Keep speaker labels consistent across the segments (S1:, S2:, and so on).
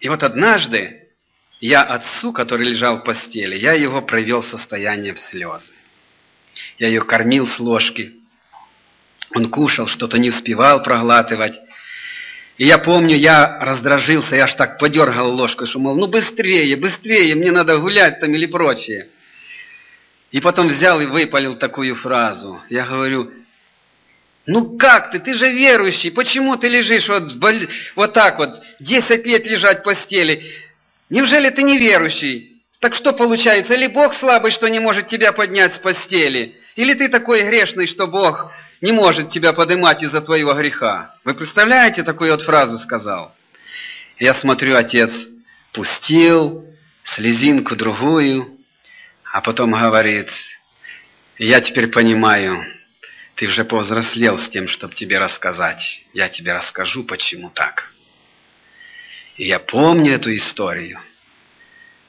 S1: И вот однажды я отцу, который лежал в постели, я его провел состояние в слезы. Я ее кормил с ложки. Он кушал, что-то не успевал проглатывать. И я помню, я раздражился, я аж так подергал ложкой, что, мол, ну быстрее, быстрее, мне надо гулять там или прочее. И потом взял и выпалил такую фразу. Я говорю, ну как ты, ты же верующий, почему ты лежишь вот, вот так вот, 10 лет лежать в постели? Неужели ты не верующий? Так что получается, или Бог слабый, что не может тебя поднять с постели, или ты такой грешный, что Бог не может тебя поднимать из-за твоего греха. Вы представляете, такую вот фразу сказал? Я смотрю, отец пустил слезинку другую, а потом говорит, я теперь понимаю, ты уже повзрослел с тем, чтобы тебе рассказать. Я тебе расскажу, почему так. И я помню эту историю.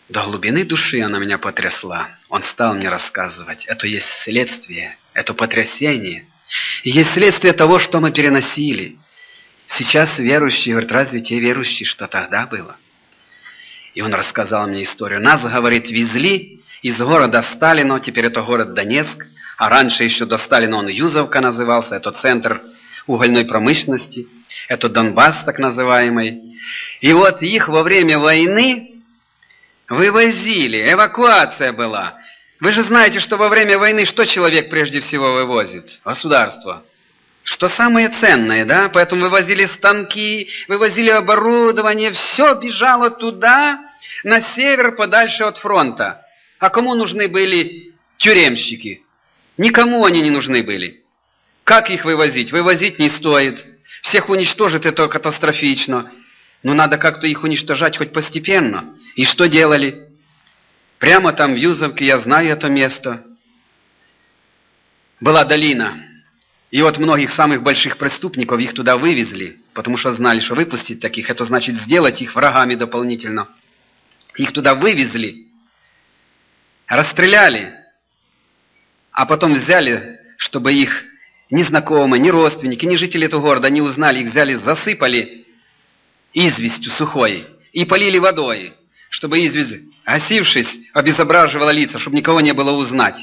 S1: До глубины души она меня потрясла. Он стал мне рассказывать. Это есть следствие, это потрясение – есть следствие того, что мы переносили. Сейчас верующие говорят, разве те верующие, что тогда было? И он рассказал мне историю. Нас, говорит, везли из города Сталина, теперь это город Донецк, а раньше еще до Сталина он Юзовка назывался, это центр угольной промышленности, это Донбасс так называемый. И вот их во время войны вывозили, эвакуация была. Вы же знаете, что во время войны что человек прежде всего вывозит? Государство. Что самое ценное, да? Поэтому вывозили станки, вывозили оборудование, все бежало туда, на север, подальше от фронта. А кому нужны были тюремщики? Никому они не нужны были. Как их вывозить? Вывозить не стоит. Всех уничтожить это катастрофично. Но надо как-то их уничтожать хоть постепенно. И что делали? Прямо там в Юзовке, я знаю это место, была долина. И вот многих самых больших преступников их туда вывезли, потому что знали, что выпустить таких, это значит сделать их врагами дополнительно. Их туда вывезли, расстреляли, а потом взяли, чтобы их ни знакомые, ни родственники, ни жители этого города не узнали, их взяли, засыпали известью сухой и полили водой чтобы известь, осившись, обезображивала лица, чтобы никого не было узнать.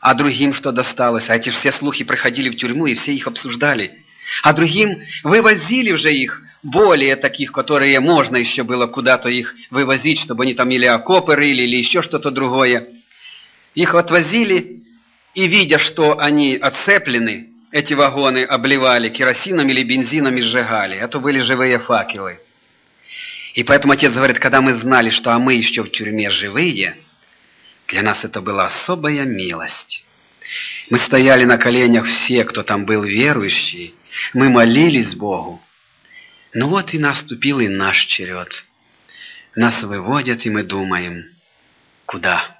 S1: А другим что досталось? А эти все слухи проходили в тюрьму, и все их обсуждали. А другим вывозили уже их, более таких, которые можно еще было куда-то их вывозить, чтобы они там или окопы рыли, или еще что-то другое. Их отвозили, и видя, что они отцеплены, эти вагоны обливали керосином или бензином и сжигали. Это были живые факелы. И поэтому отец говорит, когда мы знали, что а мы еще в тюрьме живые, для нас это была особая милость. Мы стояли на коленях все, кто там был верующий, мы молились Богу. Ну вот и наступил и наш черед. Нас выводят, и мы думаем, куда?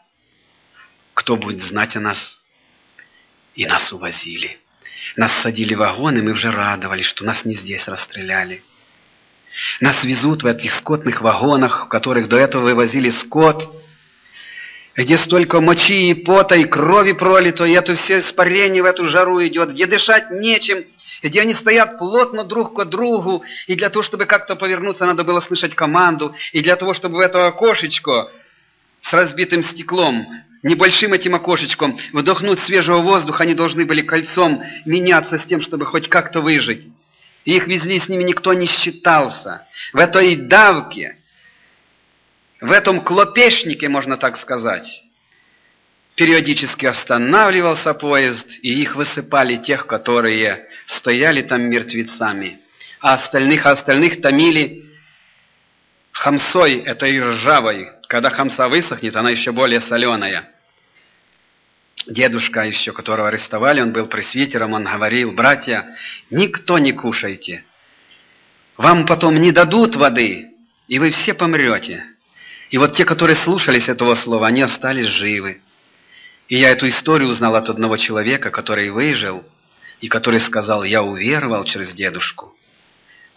S1: Кто будет знать о нас? И нас увозили. Нас садили в вагон, и мы уже радовались, что нас не здесь расстреляли. Нас везут в этих скотных вагонах, в которых до этого вывозили скот, где столько мочи и пота, и крови пролито, и это все испарение в эту жару идет, где дышать нечем, где они стоят плотно друг к другу, и для того, чтобы как-то повернуться, надо было слышать команду, и для того, чтобы в это окошечко с разбитым стеклом, небольшим этим окошечком, вдохнуть свежего воздуха, они должны были кольцом меняться с тем, чтобы хоть как-то выжить. Их везли, с ними никто не считался. В этой давке, в этом клопешнике, можно так сказать, периодически останавливался поезд, и их высыпали тех, которые стояли там мертвецами. А остальных, а остальных томили хамсой, этой ржавой. Когда хамса высохнет, она еще более соленая дедушка еще, которого арестовали, он был пресвитером, он говорил, братья, никто не кушайте. Вам потом не дадут воды, и вы все помрете. И вот те, которые слушались этого слова, они остались живы. И я эту историю узнал от одного человека, который выжил, и который сказал, я уверовал через дедушку.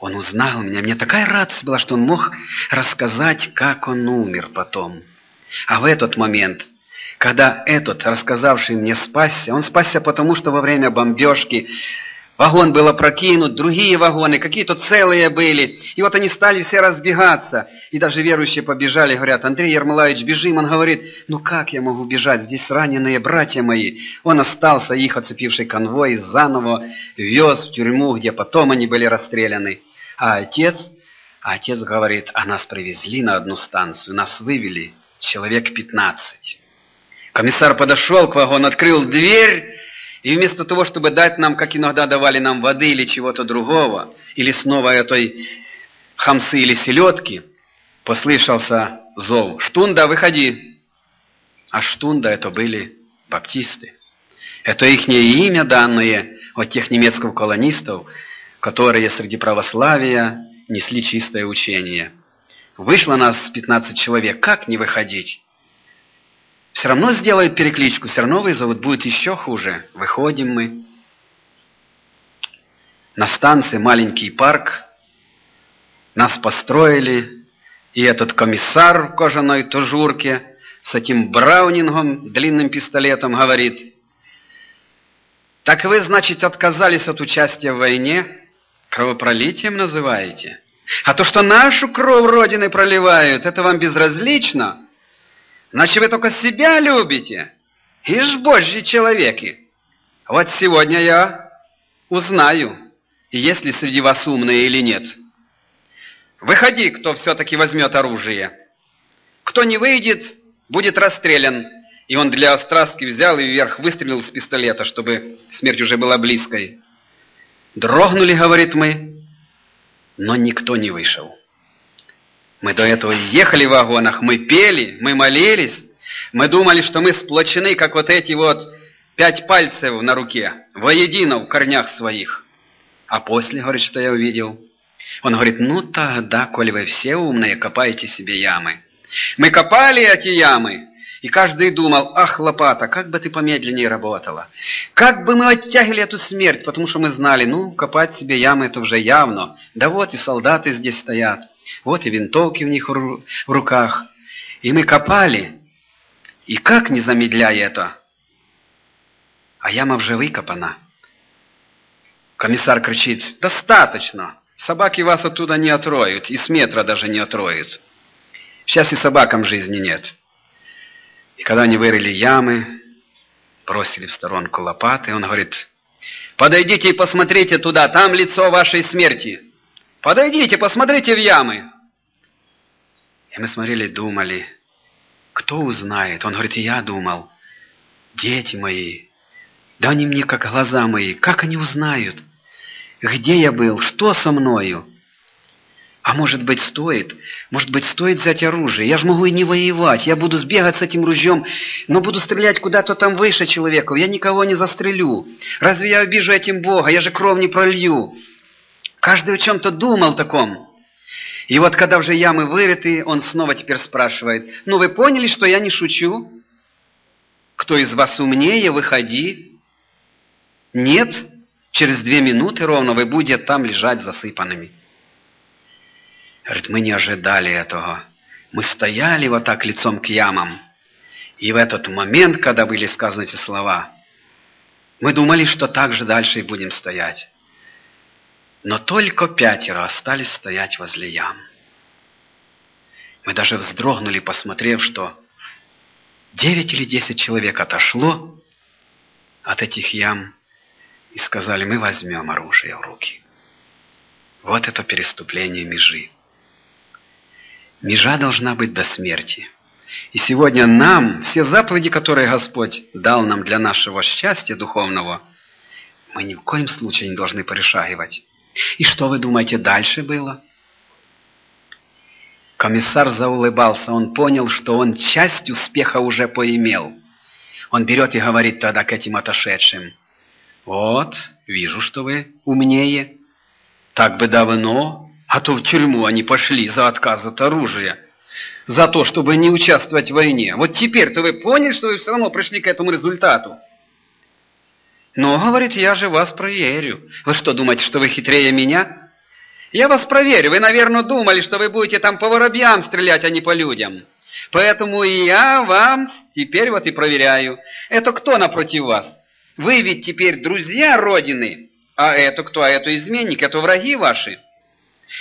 S1: Он узнал меня, мне такая радость была, что он мог рассказать, как он умер потом. А в этот момент – когда этот, рассказавший мне, спасся, он спасся потому, что во время бомбежки Вагон был опрокинут, другие вагоны, какие-то целые были. И вот они стали все разбегаться. И даже верующие побежали, говорят, Андрей Ермолаевич, бежим. Он говорит, ну как я могу бежать, здесь раненые братья мои. Он остался, их оцепивший конвой, заново вез в тюрьму, где потом они были расстреляны. А отец, а отец говорит, а нас привезли на одну станцию, нас вывели, человек пятнадцать. Комиссар подошел к вагону, открыл дверь, и вместо того, чтобы дать нам, как иногда давали нам воды или чего-то другого, или снова этой хамсы или селедки, послышался зов «Штунда, выходи!» А Штунда это были баптисты. Это их имя данное от тех немецких колонистов, которые среди православия несли чистое учение. Вышло нас 15 человек, как не выходить? Все равно сделают перекличку, все равно вызовут, будет еще хуже. Выходим мы. На станции маленький парк. Нас построили. И этот комиссар в кожаной тужурке с этим браунингом, длинным пистолетом, говорит, «Так вы, значит, отказались от участия в войне? Кровопролитием называете? А то, что нашу кровь Родины проливают, это вам безразлично?» Значит, вы только себя любите? Ишь, божьи человеки! Вот сегодня я узнаю, есть ли среди вас умные или нет. Выходи, кто все-таки возьмет оружие. Кто не выйдет, будет расстрелян. И он для острастки взял и вверх выстрелил с пистолета, чтобы смерть уже была близкой. Дрогнули, говорит мы, но никто не вышел. Мы до этого ехали в вагонах, мы пели, мы молились. Мы думали, что мы сплочены, как вот эти вот пять пальцев на руке, воедино в корнях своих. А после, говорит, что я увидел. Он говорит, ну тогда, коли вы все умные, копайте себе ямы. Мы копали эти ямы, и каждый думал, ах, лопата, как бы ты помедленнее работала. Как бы мы оттягивали эту смерть, потому что мы знали, ну, копать себе ямы это уже явно. Да вот и солдаты здесь стоят, вот и винтовки у них в руках. И мы копали, и как не замедляя это? А яма уже выкопана. Комиссар кричит, достаточно, собаки вас оттуда не отроют, и с метра даже не отроют. Сейчас и собакам жизни нет. И когда они вырыли ямы, бросили в сторонку лопаты, он говорит, подойдите и посмотрите туда, там лицо вашей смерти. Подойдите, посмотрите в ямы. И мы смотрели, думали, кто узнает? Он говорит, я думал, дети мои, да они мне как глаза мои, как они узнают? Где я был? Что со мною? А может быть, стоит? Может быть, стоит взять оружие? Я же могу и не воевать. Я буду сбегать с этим ружьем, но буду стрелять куда-то там выше человеку. Я никого не застрелю. Разве я обижу этим Бога? Я же кровь не пролью. Каждый о чем-то думал таком. И вот когда уже ямы вырыты, он снова теперь спрашивает, «Ну вы поняли, что я не шучу? Кто из вас умнее, выходи». «Нет, через две минуты ровно вы будете там лежать засыпанными». Говорит, мы не ожидали этого. Мы стояли вот так лицом к ямам. И в этот момент, когда были сказаны эти слова, мы думали, что так же дальше и будем стоять. Но только пятеро остались стоять возле ям. Мы даже вздрогнули, посмотрев, что девять или десять человек отошло от этих ям и сказали, мы возьмем оружие в руки. Вот это переступление межи. Межа должна быть до смерти. И сегодня нам, все заповеди, которые Господь дал нам для нашего счастья духовного, мы ни в коем случае не должны перешагивать. И что вы думаете, дальше было? Комиссар заулыбался, он понял, что он часть успеха уже поимел. Он берет и говорит тогда к этим отошедшим. «Вот, вижу, что вы умнее. Так бы давно а то в тюрьму они пошли за отказ от оружия, за то, чтобы не участвовать в войне. Вот теперь-то вы поняли, что вы все равно пришли к этому результату. Но, говорит, я же вас проверю. Вы что, думаете, что вы хитрее меня? Я вас проверю. Вы, наверное, думали, что вы будете там по воробьям стрелять, а не по людям. Поэтому я вам теперь вот и проверяю. Это кто напротив вас? Вы ведь теперь друзья Родины. А это кто? А это изменник, это враги ваши.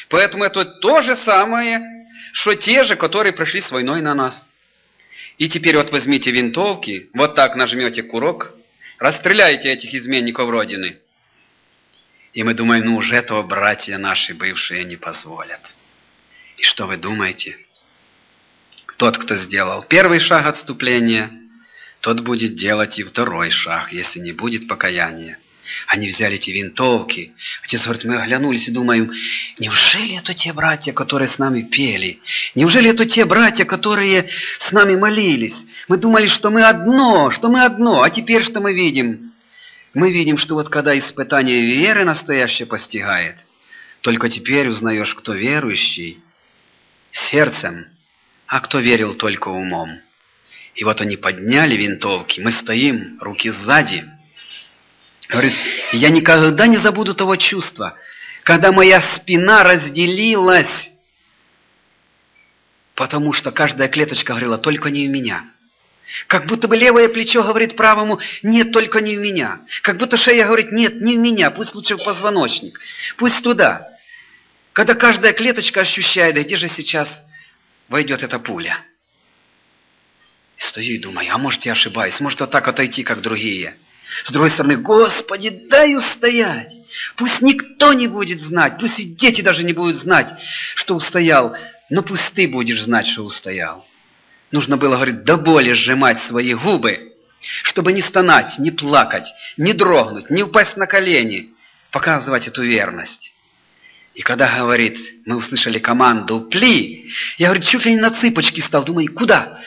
S1: Поэтому это то же самое, что те же, которые пришли с войной на нас. И теперь вот возьмите винтовки, вот так нажмете курок, расстреляйте этих изменников Родины. И мы думаем, ну уже этого братья наши бывшие не позволят. И что вы думаете? Тот, кто сделал первый шаг отступления, тот будет делать и второй шаг, если не будет покаяния. Они взяли эти винтовки. Отец говорит, мы оглянулись и думаем, неужели это те братья, которые с нами пели? Неужели это те братья, которые с нами молились? Мы думали, что мы одно, что мы одно, а теперь что мы видим? Мы видим, что вот когда испытание веры настоящее постигает, только теперь узнаешь, кто верующий сердцем, а кто верил только умом. И вот они подняли винтовки, мы стоим, руки сзади – Говорит, я никогда не забуду того чувства, когда моя спина разделилась, потому что каждая клеточка говорила, только не в меня. Как будто бы левое плечо говорит правому, нет, только не в меня. Как будто шея говорит, нет, не в меня, пусть лучше в позвоночник, пусть туда. Когда каждая клеточка ощущает, где же сейчас войдет эта пуля. Стою и думаю, а может я ошибаюсь, может вот так отойти, как другие. С другой стороны, Господи, дай устоять. Пусть никто не будет знать, пусть и дети даже не будут знать, что устоял, но пусть ты будешь знать, что устоял. Нужно было, говорит, до боли сжимать свои губы, чтобы не стонать, не плакать, не дрогнуть, не упасть на колени, показывать эту верность. И когда, говорит, мы услышали команду «Пли!», я, говорит, чуть ли не на цыпочки стал, думаю, куда?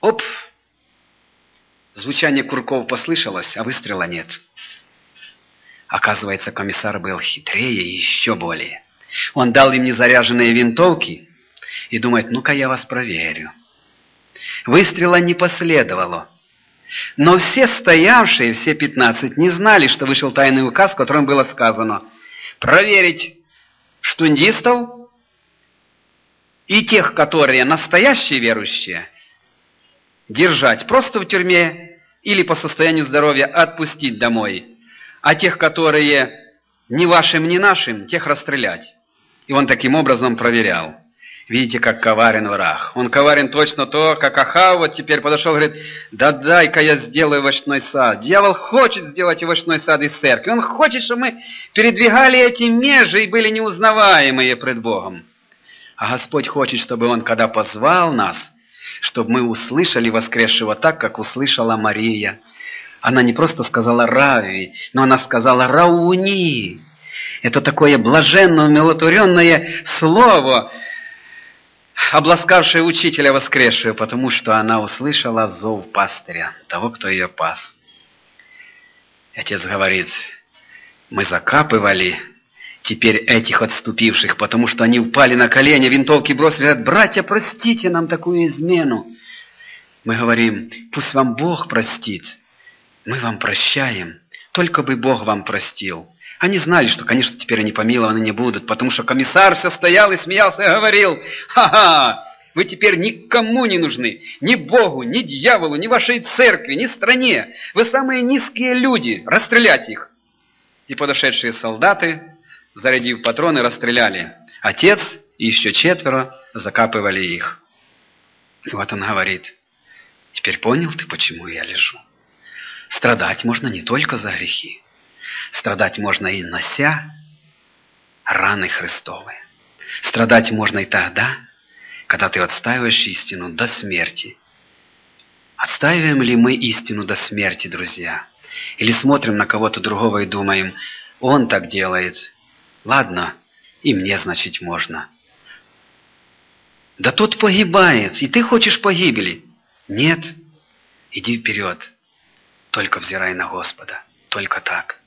S1: Оп, Звучание курков послышалось, а выстрела нет. Оказывается, комиссар был хитрее и еще более. Он дал им незаряженные винтовки и думает, ну-ка я вас проверю. Выстрела не последовало. Но все стоявшие, все пятнадцать, не знали, что вышел тайный указ, в котором было сказано проверить штундистов и тех, которые настоящие верующие, держать просто в тюрьме или по состоянию здоровья отпустить домой, а тех, которые ни вашим, ни нашим, тех расстрелять. И он таким образом проверял. Видите, как коварен враг. Он коварен точно то, как Ахав вот теперь подошел и говорит, да дай-ка я сделаю овощной сад. Дьявол хочет сделать овощной сад из церкви. Он хочет, чтобы мы передвигали эти межи и были неузнаваемые пред Богом. А Господь хочет, чтобы Он, когда позвал нас, чтобы мы услышали воскресшего так, как услышала Мария. Она не просто сказала «Рави», но она сказала «Рауни». Это такое блаженное, умилотворенное слово, обласкавшее учителя воскресшего, потому что она услышала зов пастыря, того, кто ее пас. Отец говорит, мы закапывали теперь этих отступивших, потому что они упали на колени, винтовки бросили, говорят, братья, простите нам такую измену. Мы говорим, пусть вам Бог простит. Мы вам прощаем, только бы Бог вам простил. Они знали, что, конечно, теперь они помилованы не будут, потому что комиссар все стоял и смеялся и говорил, «Ха-ха, вы теперь никому не нужны, ни Богу, ни дьяволу, ни вашей церкви, ни стране. Вы самые низкие люди, расстрелять их». И подошедшие солдаты зарядив патроны, расстреляли. Отец и еще четверо закапывали их. И вот он говорит, теперь понял ты, почему я лежу? Страдать можно не только за грехи. Страдать можно и нося раны Христовые. Страдать можно и тогда, когда ты отстаиваешь истину до смерти. Отстаиваем ли мы истину до смерти, друзья? Или смотрим на кого-то другого и думаем, он так делает, Ладно, и мне, значит, можно. Да тот погибает, и ты хочешь погибели. Нет, иди вперед, только взирай на Господа, только так.